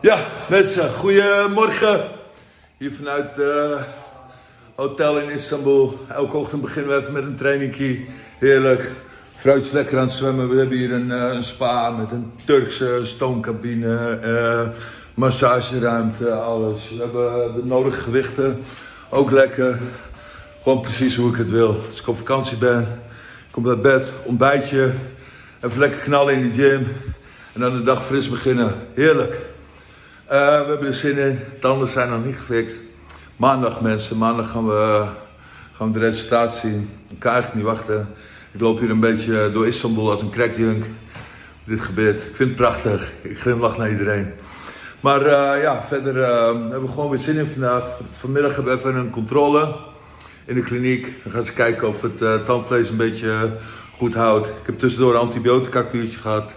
Ja, mensen, goedemorgen. Hier vanuit het hotel in Istanbul. Elke ochtend beginnen we even met een trainingkie. Heerlijk. Fruit is lekker aan het zwemmen. We hebben hier een, eh, een spa met een Turkse stoomcabine, uh, massageruimte, alles. We hebben de nodige gewichten. Ook lekker. Gewoon precies hoe ik het wil. Als ik op vakantie ben, kom bij bed, ontbijtje. Even lekker knallen in die gym. En dan de dag fris beginnen. Heerlijk. Uh, we hebben er zin in. Tanden zijn nog niet gefixt. Maandag mensen, maandag gaan we, gaan de resultaat zien. Ik kan niet wachten. Ik loop hier een beetje door Istanbul als een crackjunk. Dit gebeurt. Ik vind het prachtig. Ik glimlach naar iedereen. Maar uh, ja, verder uh, hebben we gewoon weer zin in vandaag. Vanmiddag hebben we even een controle in de kliniek. Dan gaan ze kijken of het tandvlees een beetje goed houdt. Ik heb tussendoor een antibiotica kuurtje gehad.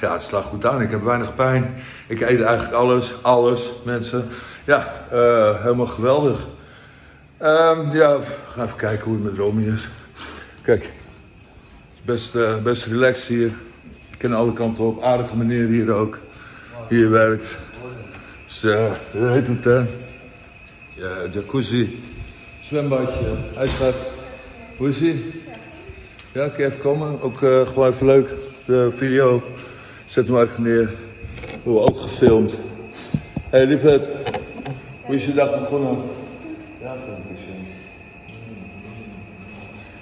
Ja, het slaat goed aan. Ik heb weinig pijn. Ik eet eigenlijk alles. Alles, mensen. Ja, helemaal geweldig. Um, ja, gaan even kijken hoe het met Romy is. Kijk, best, uh, best relaxed hier. Ik ken alle kanten op. Aardige meneer hier ook. Hier werkt. Dus, uh, hoe heet het, hè? Ja, jacuzzi. Zwembadje. Gaat. Hoe is hij? Ja, kun je even komen? Ook uh, gewoon even leuk. De video. Zet hem even neer. Hoe ook gefilmd. Hé, hey, lieverd. Hoe is je dag begonnen? Ja, goed.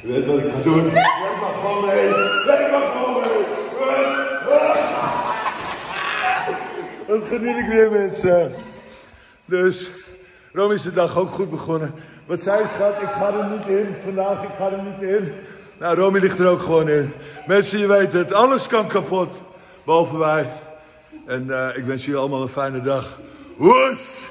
Je weet wat ik ga doen. Leg maar gewoon mee. Leg maar gewoon mee. Dat geniet ik weer, mensen. Dus, Rome is de dag ook goed begonnen. Wat zei schat? Ik ga er niet in. Vandaag, ik ga er niet in. Nou, Romy ligt er ook gewoon in. Mensen, je weet het. Alles kan kapot. Behalve wij. En uh, ik wens jullie allemaal een fijne dag. Woes!